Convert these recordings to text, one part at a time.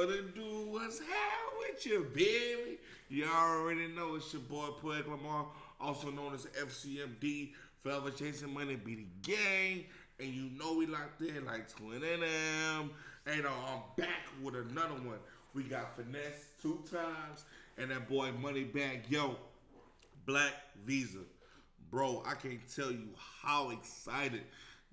What it do? What's hell with you, baby? You already know it's your boy Poetic Lamar, also known as FCMD, Forever Chasing Money, be the gang. And you know we locked in like Twin and M. And uh, I'm back with another one. We got Finesse two times, and that boy Moneybagg Yo, Black Visa. Bro, I can't tell you how excited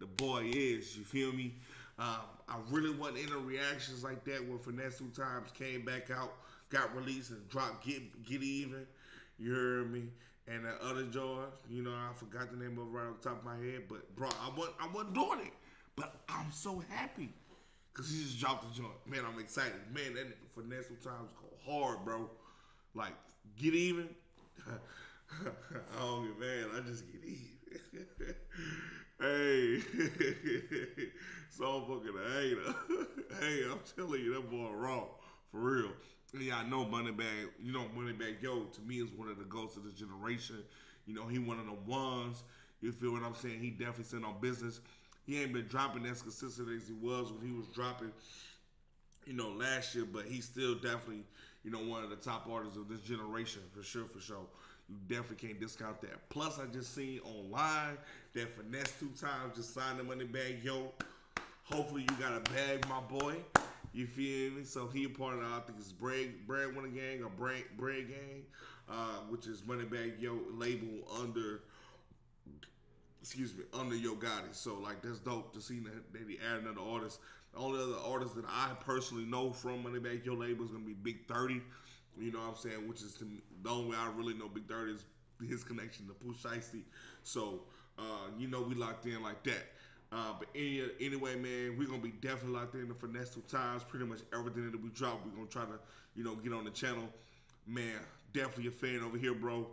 the boy is. You feel me? Um, I really wasn't into reactions like that when Finesse2tymes came back out, got released and dropped Get Get Even. You heard me? And the other joint, you know, I forgot the name of it right off the top of my head, but bro, I wasn't, I wasn't doing it. But I'm so happy. Cause he just dropped the joint. Man, I'm excited. Man, that Finesse2tymes go hard, bro. Like, get even. I don't get mad. I just get even. hey, so fucking hater. hey, I'm telling you, that boy raw for real. Yeah, I know Moneybagg. You know, Moneybagg Yo to me is one of the ghosts of the generation. You know, he one of the ones. You feel what I'm saying? He definitely sent on business. He ain't been dropping as consistent as he was when he was dropping, you know, last year. But he's still definitely, you know, one of the top artists of this generation for sure, for sure. You definitely can't discount that. Plus, I just seen online that Finesse two times just signed the Moneybagg Yo. Hopefully, you got a bag, my boy. You feel me? So he a part of I think it's Bread Breadwinner Gang or Bread Bread Gang, uh, which is Moneybagg Yo label under excuse me, under Yo Gotti. So like that's dope to see that they add another artist. The only other artist that I personally know from Moneybagg Yo label is gonna be Big 30. You know what I'm saying? Which is to the only way I really know Big 30 is his connection to Pooh Shiesty. So uh, you know we locked in like that. Uh, but any, anyway, man, we're gonna be definitely locked in the Finesse2tymes. Pretty much everything that we drop, we're gonna try to, you know, get on the channel. Man, definitely a fan over here, bro.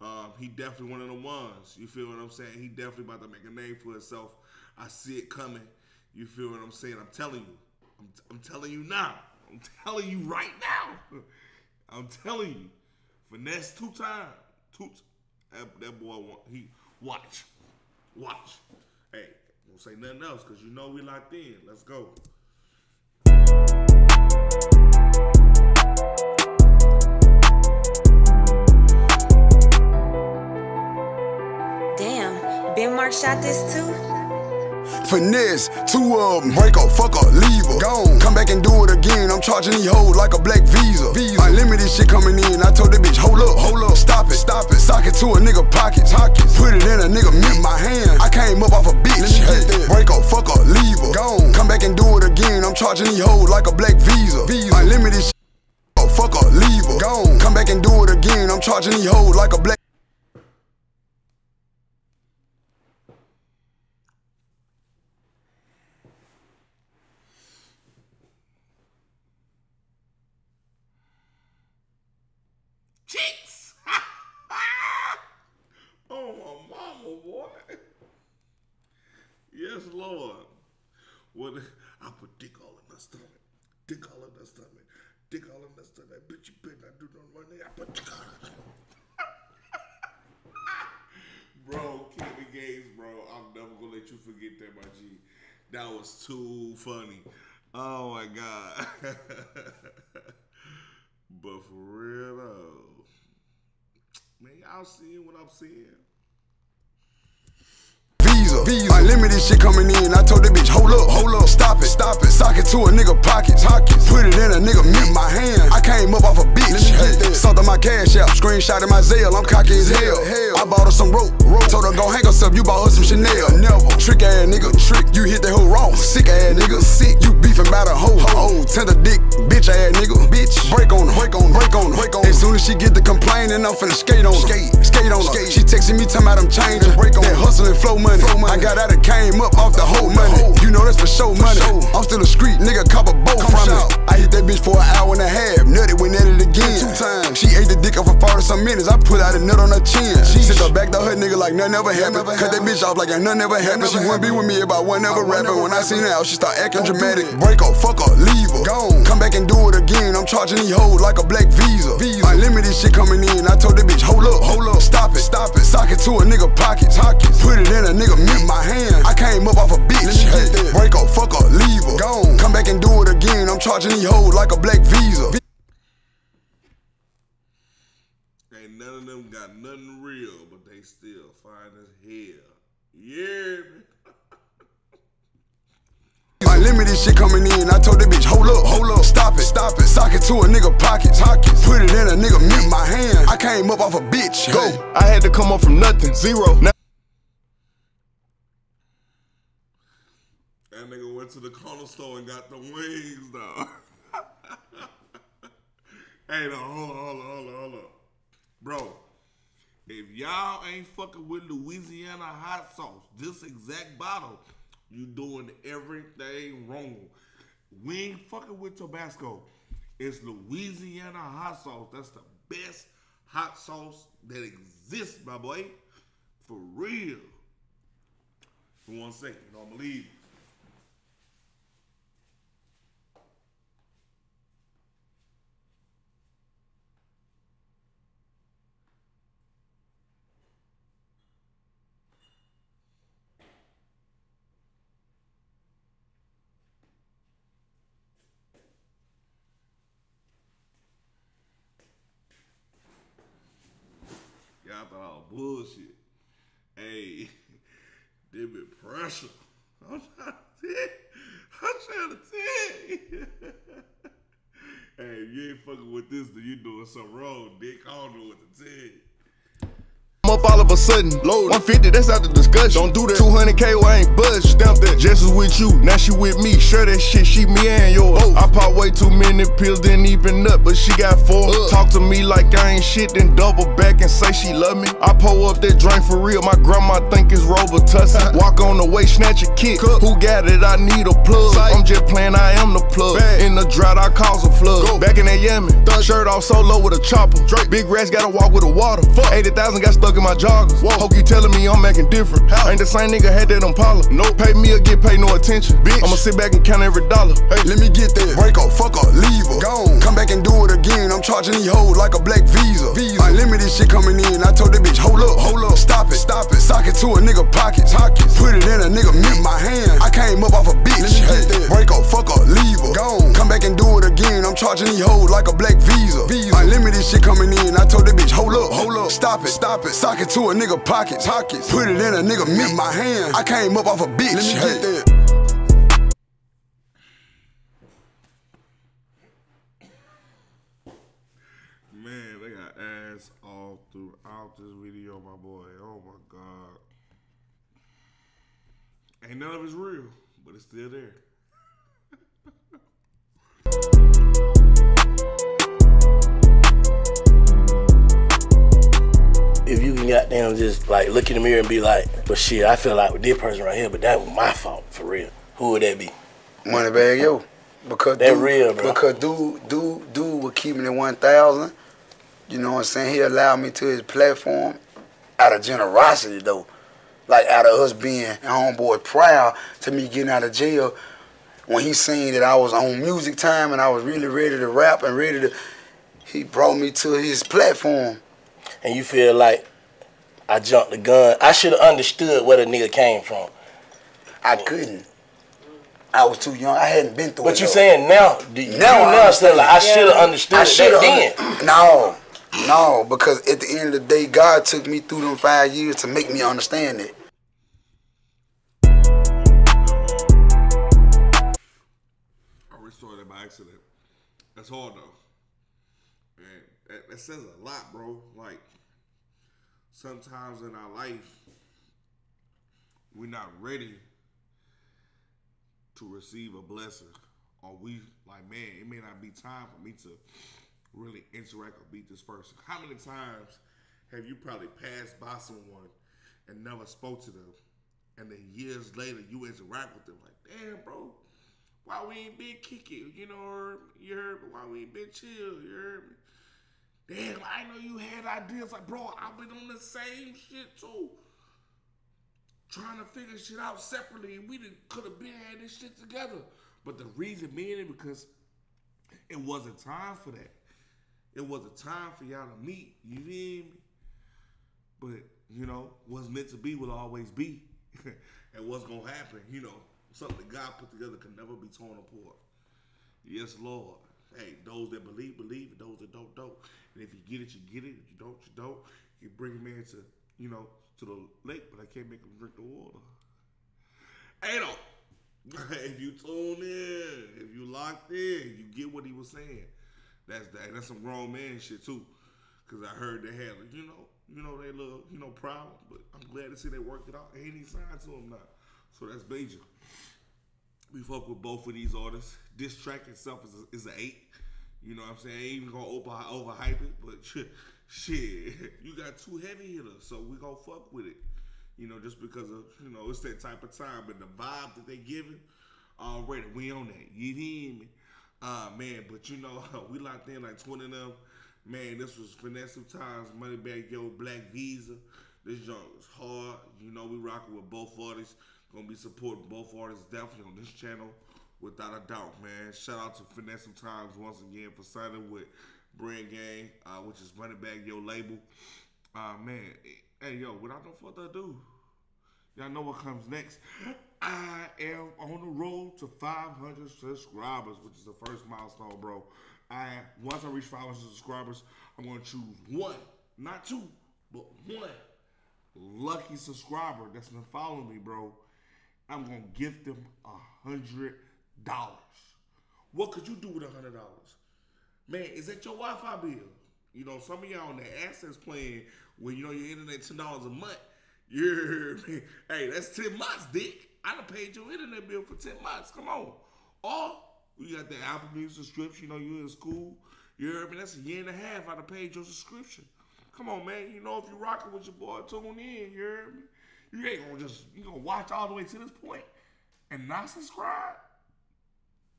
Um, he definitely one of the ones. You feel what I'm saying? He definitely about to make a name for himself. I see it coming. You feel what I'm saying? I'm telling you. I'm, I'm telling you now. I'm telling you right now. I'm telling you. Finesse2tymes. Two. That, that boy want he watch, watch. Hey, don't say nothing else because you know we locked in. Let's go. Damn, Ben Mark shot this too? Finesse, two of them, break up, fuck up, leave her. Gone, come back and do it again. I'm charging these hoes like a black visa. visa. Unlimited shit coming in. I told the bitch, hold up, hold up, stop it, stop it. Sock it to a nigga pockets, pockets. Put it in a nigga mint my hand. I came up off a bitch. Hey, break up, fuck up, leave her. Gone, come back and do it again. I'm charging these hoes like a black visa. visa. Unlimited shit. Fuck up, leave her. Gone, come back and do it again. I'm charging these hoes like a black. Cheeks! oh, my mama, boy. Yes, Lord. What I put dick all in my stomach. Dick all in my stomach. Dick all in my stomach. Bitch, you better not do nothing right now. I put dick all in Bro, Kevin Gates, bro. I'm never gonna let you forget that, my G. That was too funny. Oh my god. but for real though. Man, y'all seeing what I'm seeing? Visa. Visa. Unlimited shit coming in. I told the bitch, hold up, hold up, stop it, stop it. Sock it to a nigga pockets, pockets. Put it in a nigga mint my hand. I came up off a bitch. Hey, something my cash out, screenshot in my Zelle. I'm cocky as hell. I bought her some rope, rope. Told her go hang herself. You bought her some Chanel. Trick ass nigga, trick. You hit the hoe wrong. Sick ass nigga, sick. You beefing about a hoe, hoe. Tender dick, bitch ass nigga, bitch. Break on her, break on, break on, break on. As soon as she get the complaining, I'm finna skate on her. Skate, skate on her. She texting me, talking about I'm changing. Break on that hustling flow money. Flow money. I got out and came up off the whole money. You know that's for show money. I'm still a street nigga, cop a bow from it. I hit that bitch for an hour and a half. Nutty went at it again. Two times. She ate the dick off for 40 some minutes. I put out a nut on her chin. She sit her back to her nigga like nothing ever happened. Cut that bitch off like nothing ever happened. She wouldn't be with me if I wasn't ever rapping. When I seen her out, she start acting dramatic. Break up, fuck up, leave her. Gone. Come back and do it again. I'm charging these hoes like a black visa. visa. Unlimited shit coming in, I told the bitch, hold up, hold up, stop it, stop it. Sock it to a nigga pockets, pockets. Put it in a nigga in my hand. I came up off a bitch. Hey, break up, fuck up, leave her. Gone. Come back and do it again, I'm charging these hoes like a black visa. Ain't none of them got nothing real, but they still fine as hell. Yeah. Unlimited shit coming in, I told the bitch, hold up, hold up, stop it, stop it. Sock it to a nigga pockets, pockets. Put it in a nigga in my hand. I came up off a bitch. Go. I had to come up from nothing, zero. Now That nigga went to the corner store and got the wings, though. hey, no, hold on, hold on, hold on, hold on. Bro, if y'all ain't fucking with Louisiana hot sauce, this exact bottle, you doing everything wrong. We ain't fucking with Tabasco. It's Louisiana hot sauce. That's the best hot sauce that exists, my boy. For real. For one second, I'm gonna leave you. Y'all thought I was bullshit. Hey, they been pressure. I'm trying to tell you. I'm trying to tell you. hey, if you ain't fucking with this, then you doing something wrong. Dick, I don't know what to tell you. I'm up all of a sudden. Load 150, that's out the discussion. Don't do that. 200k, well, I ain't budge. Stamp that. Jess is with you, now she with me. Sure that shit, she me and yours. Oh. I pop way too many pills, didn't even up, but she got four. Talk to me like I ain't shit, then double back and say she love me. I pull up that drink for real. My grandma think it's Robitussin. Walk on the way, snatch a kick. Who got it? I need a plug. I'm just playing, I am the plug. In the drought, I cause a flood. Go. Back in that Yemen, shirt off solo with a chopper. Big rats gotta walk with the water. 80,000 got stuck in my joggers. Hope you telling me I'm making different. Ain't the same nigga had that on Impala. No, pay me or get paid no attention. Bitch, I'ma sit back and count every dollar. Hey, Let me get that. Break up, fuck up, leave her. Gone. Come back and do it again. I'm charging these hoes like a black visa. visa. Unlimited shit coming in. I told the bitch, hold up, hold up, stop it, stop it. Sock it to a nigga pockets, pockets. Put it in a nigga in my hand. I came up off a bitch. Let me get that. Break up, fuck up, leave her. Gone. Come back and do it again. I'm charging these hoes like a black visa. visa. Unlimited shit coming in. I told the bitch, hold up, hold up, stop it, stop it. Sock it to a nigga pockets, pockets. Put it in a nigga in my hand. I came up off a bitch. Let me get that. Man, they got ass all throughout this video, my boy. Oh my god. Ain't none of it's real, but it's still there. Can goddamn just like look in the mirror and be like, but shit, I feel like with this person right here, but that was my fault for real. Who would that be? Moneybagg Yo. Because That dude, real, bro. Because dude, dude, dude was keeping it one thousand. You know what I'm saying? He allowed me to his platform out of generosity though. Like out of us being homeboy proud to me getting out of jail. When he seen that I was on music time and I was really ready to rap and ready to he brought me to his platform. And you feel like I jumped the gun. I should have understood where the nigga came from. I couldn't. I was too young. I hadn't been through it. But you though. saying now, do you Now I now still like I understand. should have understood I it should have. then. No, no, because at the end of the day, God took me through them five years to make me understand it. I restored it by accident. That's hard though. And that, that says a lot, bro. Like sometimes in our life, we're not ready to receive a blessing. Or we like, man, it may not be time for me to really interact or beat this person. How many times have you probably passed by someone and never spoke to them? And then years later you interact with them like, damn, bro, why we ain't been kicking? You know, or you heard? Why we ain't been chill? You heard me? Damn, I know you had ideas. Like, bro, I've been on the same shit too. Trying to figure shit out separately, and we could have been had this shit together. But the reason being is because It wasn't time for that. It wasn't time for y'all to meet. You feel me? But you know, what's meant to be will always be, and what's gonna happen, you know, something that God put together can never be torn apart. Yes, Lord. Hey, those that believe, believe, those that don't, don't. And if you get it, you get it. If you don't, you don't. You bring a man to, you know, to the lake, but I can't make him drink the water. Hey, though, if you tune in, if you locked in, you get what he was saying. That's that. That's some grown man shit too. Cause I heard they had, you know, you know, they little, you know, problem. But I'm glad to see they worked it out. Ain't any sign to them now. So that's major. We fuck with both of these artists. This track itself is a, is an eight. You know what I'm saying? I ain't even gonna over overhype it, but shit, you got two heavy hitters, so we gonna fuck with it. You know, just because of you know it's that type of time, but the vibe that they giving already, we on that. You hear me? Uh man, but you know we locked in like 20 of them. Man, this was finesse times, Moneybagg Yo, black visa. This joint was hard. You know, we rocking with both artists. Gonna be supporting both artists definitely on this channel, without a doubt, man. Shout out to Finesse Times once again for signing with Bread Gang, uh, which is Moneybagg Yo label. Uh, man, hey yo, without no further ado, y'all know what comes next. I am on the road to 500 subscribers, which is the first milestone, bro. I once I reach 500 subscribers, I'm gonna choose one, not two, but one lucky subscriber that's been following me, bro. I'm gonna gift them a hundred dollars. What could you do with a hundred dollars? Man, is that your Wi-Fi bill? You know, some of y'all on the access plan when you know your internet ten dollars a month. Yeah, hey, that's ten months, dick. I done paid your internet bill for ten months. Come on. Or you got the Apple Music subscription. You know, you in school. You heard me? That's a year and a half. I done paid your subscription. Come on, man. You know, if you rocking with your boy, tune in. You heard me? You ain't gonna just you gonna watch all the way to this point and not subscribe?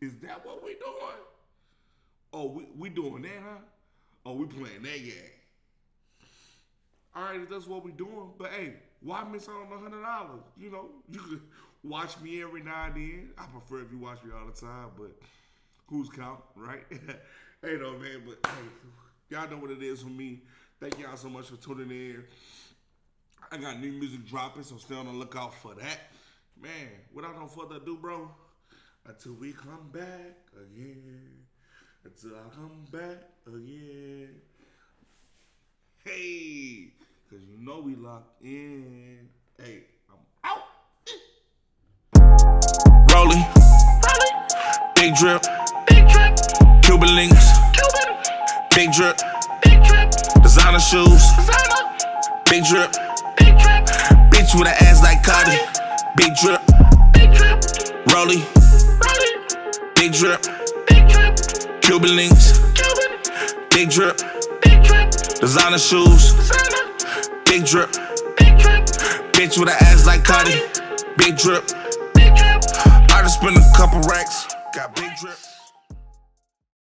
Is that what we doing? Oh, we, we doing that, huh? Oh, we playing that game. All right, if that's what we doing. But hey, why miss out on a hundred dollars? You know, you could watch me every now and then. I prefer if you watch me all the time, but who's count, right? hey, no man, but hey, y'all know what it is for me. Thank y'all so much for tuning in. I got new music dropping, so stay on the lookout for that. Man, without no further ado, bro, until we come back again, until I come back again. Hey, because you know we locked in. Hey, I'm out. Rolling. Big drip. Big drip. Cuban links. Cuban. Big drip. Big drip. Designer shoes. Designer. Big drip. Bitch with an ass like Cardi. Big drip. Rolly. Big drip. Cuban links. Big drip. Designer shoes. Big drip. Big drip. Bitch with an ass like Cardi. Big drip. I just spent a couple racks. Got big drip.